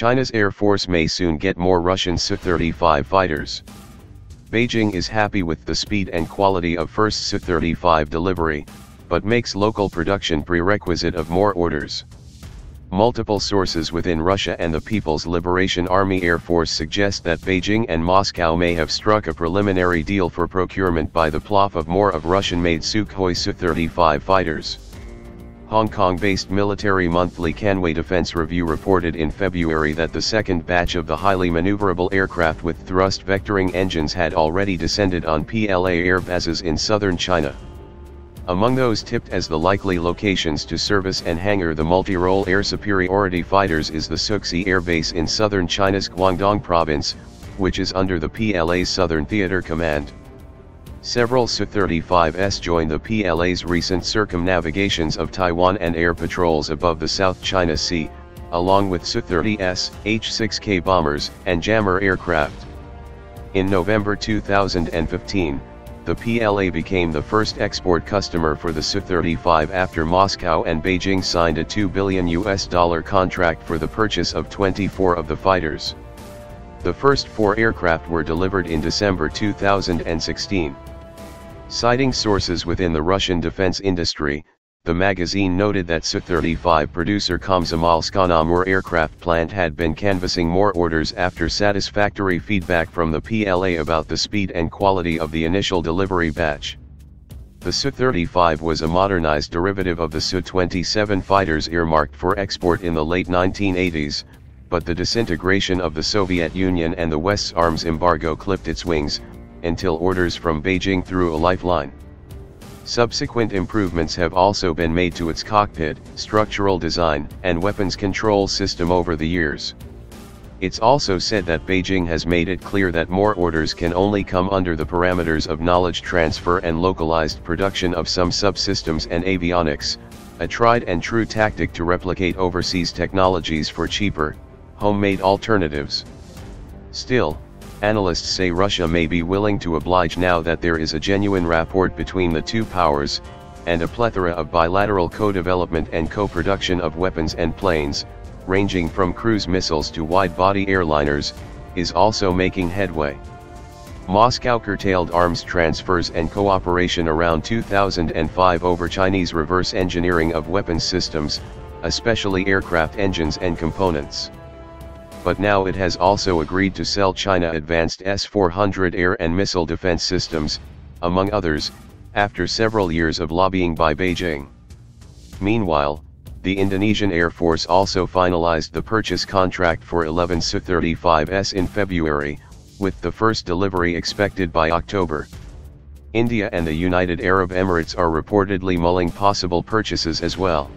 China's Air Force may soon get more Russian Su-35 fighters. Beijing is happy with the speed and quality of first Su-35 delivery, but makes local production prerequisite of more orders. Multiple sources within Russia and the People's Liberation Army Air Force suggest that Beijing and Moscow may have struck a preliminary deal for procurement by the PLAAF of more of Russian-made Sukhoi Su-35 fighters. Hong Kong-based military monthly Kanwa Defense Review reported in February that the second batch of the highly maneuverable aircraft with thrust vectoring engines had already descended on PLA air bases in southern China. Among those tipped as the likely locations to service and hangar the multi-role air superiority fighters is the Suixi Air Base in southern China's Guangdong province, which is under the PLA's Southern Theater Command. Several Su-35s joined the PLA's recent circumnavigations of Taiwan and air patrols above the South China Sea, along with Su-30s, H-6K bombers, and jammer aircraft. In November 2015, the PLA became the first export customer for the Su-35 after Moscow and Beijing signed a 2 billion US dollar contract for the purchase of 24 of the fighters. The first four aircraft were delivered in December 2016. Citing sources within the Russian defense industry, the magazine noted that Su-35 producer Komsomolsk-on aircraft plant had been canvassing more orders after satisfactory feedback from the PLA about the speed and quality of the initial delivery batch. The Su-35 was a modernized derivative of the Su-27 fighters earmarked for export in the late 1980s, but the disintegration of the Soviet Union and the West's arms embargo clipped its wings, until orders from Beijing threw a lifeline. Subsequent improvements have also been made to its cockpit, structural design, and weapons control system over the years. It's also said that Beijing has made it clear that more orders can only come under the parameters of knowledge transfer and localized production of some subsystems and avionics, a tried and true tactic to replicate overseas technologies for cheaper, homemade alternatives. Still, Analysts say Russia may be willing to oblige now that there is a genuine rapport between the two powers, and a plethora of bilateral co-development and co-production of weapons and planes, ranging from cruise missiles to wide-body airliners, is also making headway. Moscow curtailed arms transfers and cooperation around 2005 over Chinese reverse engineering of weapons systems, especially aircraft engines and components but now it has also agreed to sell China advanced S-400 air and missile defense systems, among others, after several years of lobbying by Beijing. Meanwhile, the Indonesian Air Force also finalized the purchase contract for 11 Su-35s in February, with the first delivery expected by October. India and the United Arab Emirates are reportedly mulling possible purchases as well.